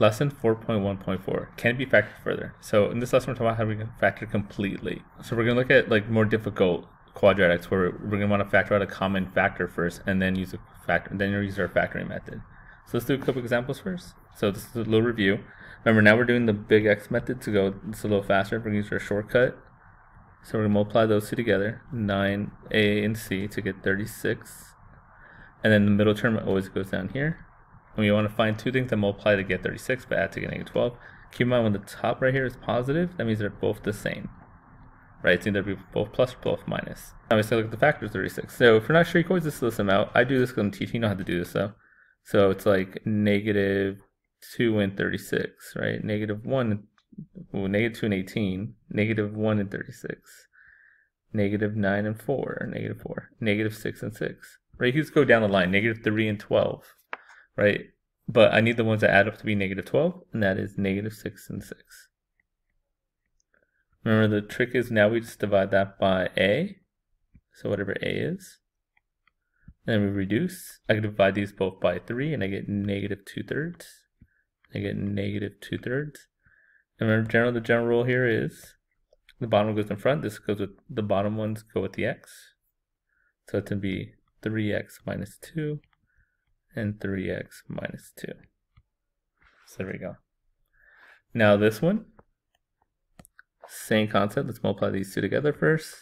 Lesson 4.1.4 can be factored further. So in this lesson, we're talking about how we can factor completely. So we're going to look at like more difficult quadratics where we're going to want to factor out a common factor first and then use a factor, then use our factoring method. So let's do a couple examples first. So this is a little review. Remember now we're doing the big X method to go it's a little faster. We're going to use our shortcut. So we're going to multiply those two together, 9a and c to get 36. And then the middle term always goes down here. And we want to find two things that multiply to get 36, but add to get negative 12. Keep in mind when the top right here is positive, that means they're both the same. Right, it's either both plus or both minus. Now we say look at the factors 36. So if you're not sure, you can always just list them out. I do this because I'm teaching, you know how to do this though. So it's like negative 2 and 36, right? Negative 1, well, negative 2 and 18, negative 1 and 36, negative 9 and 4, negative 4, negative 6 and 6. Right, you just go down the line, negative 3 and 12 right? But I need the ones that add up to be negative 12, and that is negative 6 and 6. Remember the trick is now we just divide that by a, so whatever a is. Then we reduce. I can divide these both by 3, and I get negative 2 thirds. I get negative 2 thirds. And remember, general, the general rule here is the bottom goes in front. This goes with the bottom ones go with the x. So it's going to be 3x minus 2 and 3x minus 2. So there we go. Now this one, same concept. Let's multiply these two together first.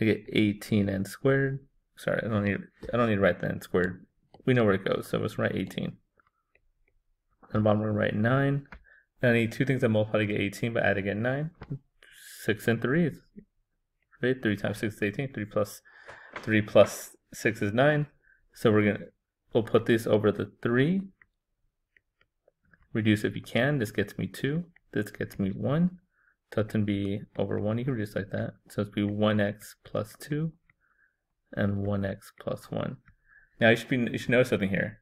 I get 18n squared. Sorry, I don't need I don't need to write the n squared. We know where it goes, so let's write 18. On the bottom we're gonna write 9. Now I need two things that multiply to get 18, but add again 9. 6 and 3 is right? 3 times 6 is 18. 3 plus 3 plus 6 is 9. So we're gonna we'll put this over the three. Reduce if you can. This gets me two. This gets me one. Can be over one. You can reduce like that. So it's be one x plus two, and one x plus one. Now you should be you should notice something here.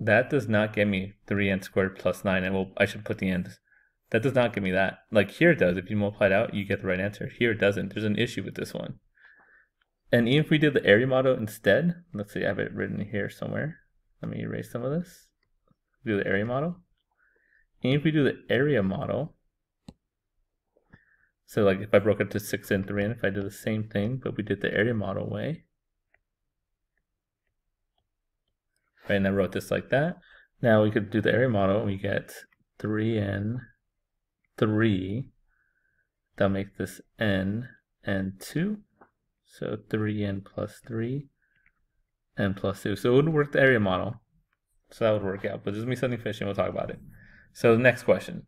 That does not get me three n squared plus nine, and well, I should put the ends. That does not give me that. Like here it does. If you multiply it out, you get the right answer. Here it doesn't. There's an issue with this one. And even if we did the area model instead, let's see, I have it written here somewhere. Let me erase some of this. Do the area model. And if we do the area model, so like if I broke it to 6 and 3, and if I did the same thing, but we did the area model way, right, and I wrote this like that, now we could do the area model, and we get 3n, 3, that'll make this n and 2, so 3n plus 3 n plus 2. So it wouldn't work the area model. So that would work out. But just me something fishy and we'll talk about it. So the next question.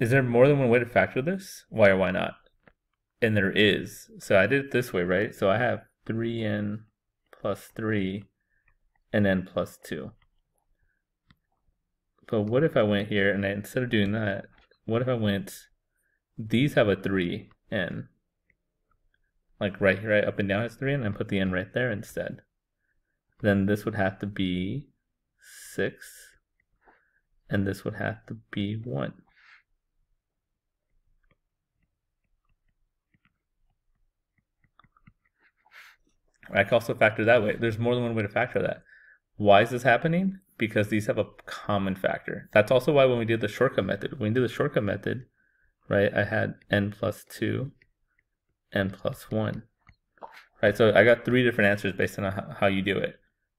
Is there more than one way to factor this? Why or why not? And there is. So I did it this way, right? So I have 3n plus 3 and n plus 2. But what if I went here and I, instead of doing that, what if I went, these have a 3n like right here, right up and down is 3, and then put the n right there instead. Then this would have to be 6, and this would have to be 1. I can also factor that way. There's more than one way to factor that. Why is this happening? Because these have a common factor. That's also why when we did the shortcut method, when we did the shortcut method, right, I had n plus 2 n plus 1. Right, so I got three different answers based on how you do it.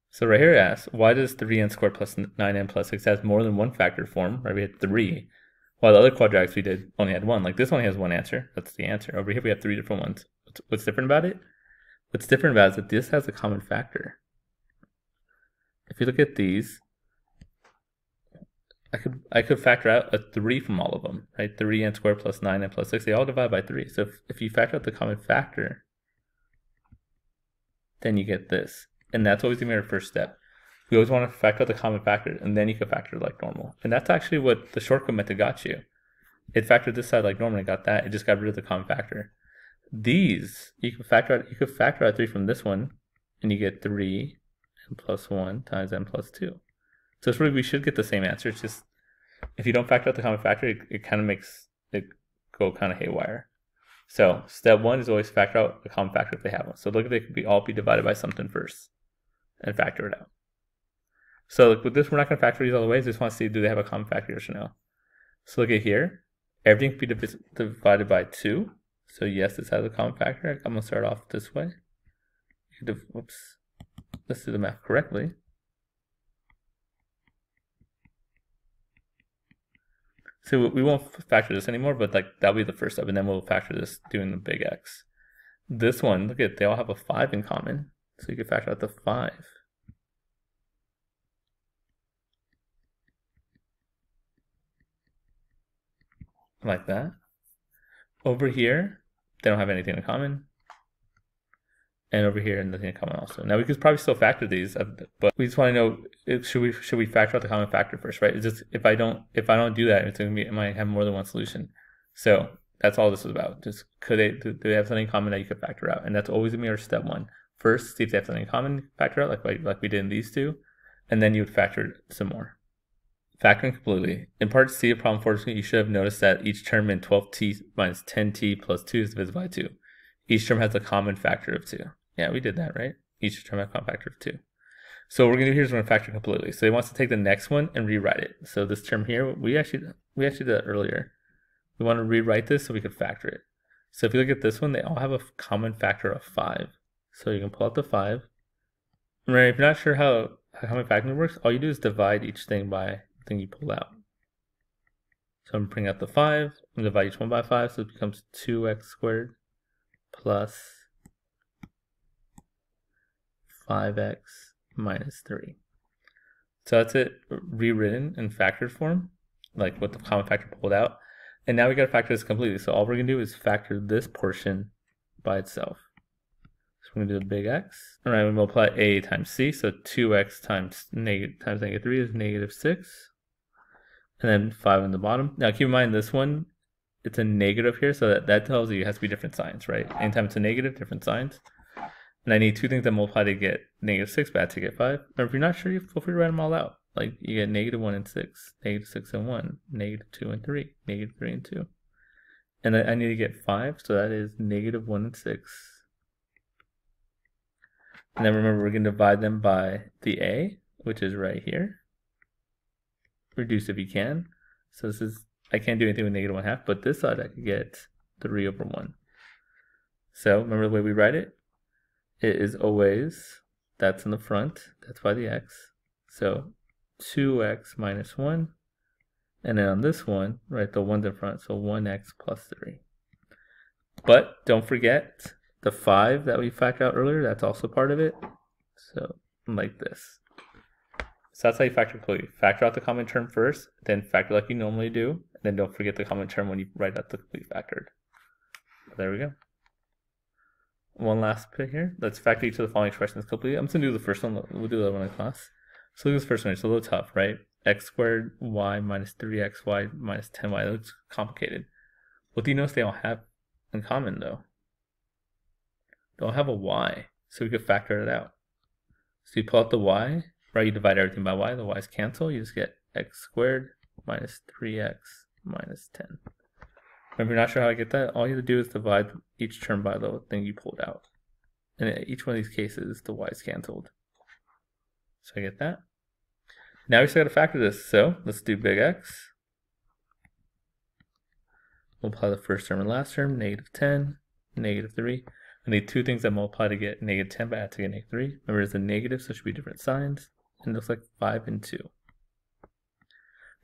So right here it asks, why does 3n squared plus 9n plus 6 has more than one factor form? Right, we had 3, while the other quadratics we did only had one. Like this only has one answer. That's the answer. Over here we have three different ones. What's, what's different about it? What's different about it is that this has a common factor. If you look at these, I could I could factor out a 3 from all of them, right? 3n squared plus 9n plus 6, they all divide by 3. So if, if you factor out the common factor, then you get this. And that's always to be our first step. We always want to factor out the common factor, and then you can factor like normal. And that's actually what the shortcut method got you. It factored this side like normal and got that. It just got rid of the common factor. These, you can factor out, you could factor out 3 from this one, and you get 3 n plus 1 times n plus 2. So it's really, we should get the same answer. It's just, if you don't factor out the common factor, it, it kind of makes it go kind of haywire. So step one is always factor out the common factor if they have one. So look if they could be all be divided by something first and factor it out. So like with this, we're not going to factor these all the way. We just want to see do they have a common factor yes or no. So look at here. Everything can be divided by 2. So yes, this has a common factor. I'm going to start off this way. Whoops. Let's do the math correctly. So we won't factor this anymore, but like that'll be the first step, and then we'll factor this doing the big X. This one, look at they all have a five in common, so you can factor out the five. Like that. Over here, they don't have anything in common and over here and nothing in common also. Now we could probably still factor these, uh, but we just want to know should we should we factor out the common factor first, right? It's just if I don't if I don't do that, it's gonna be it might have more than one solution. So that's all this is about. Just could they do they have something in common that you could factor out, and that's always gonna be our step one. First, see if they have something in common, factor out like like we did in these two, and then you would factor some more. Factoring completely. In part C of problem 14, you should have noticed that each term in 12t minus 10t plus 2 is divisible by 2. Each term has a common factor of 2. Yeah, we did that, right? Each term has a common factor of 2. So what we're going to do here is we're going to factor completely. So he wants to take the next one and rewrite it. So this term here, we actually we actually did that earlier. We want to rewrite this so we could factor it. So if you look at this one, they all have a common factor of 5. So you can pull out the 5. Right, if you're not sure how, how common factoring works, all you do is divide each thing by the thing you pull out. So I'm going to bring out the 5, and divide each one by 5, so it becomes 2x squared plus 5x minus 3. So that's it rewritten in factored form, like with the common factor pulled out. And now we got to factor this completely. So all we're to do is factor this portion by itself. So we're to do the big X. All right, we multiply A times C. So 2X times negative times negative 3 is negative 6. And then 5 on the bottom. Now keep in mind this one it's a negative here, so that, that tells you it has to be different signs, right? Anytime it's a negative, different signs. And I need two things that multiply to get negative 6, but I to get 5. Or if you're not sure, you feel free to write them all out. Like you get negative 1 and 6, negative 6 and 1, negative 2 and 3, negative 3 and 2. And I need to get 5, so that is negative 1 and 6. And then remember, we're going to divide them by the a, which is right here. Reduce if you can. So this is I can't do anything with negative 1 half, but this side I could get 3 over 1. So remember the way we write it? It is always, that's in the front, that's by the x. So 2x minus 1. And then on this one, right, the 1's in front, so 1x plus 3. But don't forget the 5 that we factored out earlier, that's also part of it. So like this. So that's how you factor completely. Factor out the common term first, then factor like you normally do, and then don't forget the common term when you write out the complete factored. There we go. One last bit here. Let's factor each of the following expressions completely. I'm just gonna do the first one. We'll do that one in class. So look at this first one. It's a little tough, right? x squared y minus 3xy minus 10y. That looks complicated. What do you notice they all have in common though? They all have a y, so we could factor it out. So you pull out the y, right? You divide everything by y. The y's cancel. You just get x squared minus 3x minus 10. If you're not sure how I get that, all you have to do is divide each term by the thing you pulled out. And in each one of these cases, the y is canceled. So I get that. Now we still got to factor this. So let's do big X. Multiply the first term and last term, negative 10, negative 3. I need two things that multiply to get negative 10, but I have to get negative 3. Remember, it's a negative, so it should be different signs. And it looks like 5 and 2.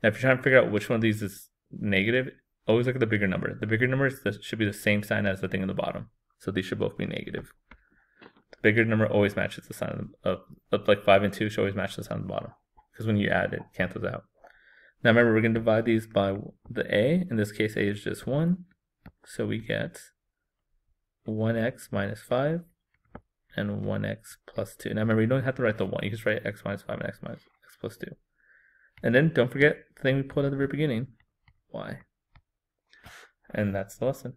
Now, if you're trying to figure out which one of these is negative, always look at the bigger number. The bigger number should be the same sign as the thing in the bottom. So these should both be negative. The bigger number always matches the sign of, of like 5 and 2 should always match the sign on the bottom. Because when you add it, cancels out. Now remember, we're going to divide these by the a. In this case, a is just 1. So we get 1x minus 5 and 1x plus 2. Now remember, you don't have to write the 1. You just write x minus 5 and x minus x plus 2. And then don't forget the thing we pulled at the very beginning. Why? And that's the lesson.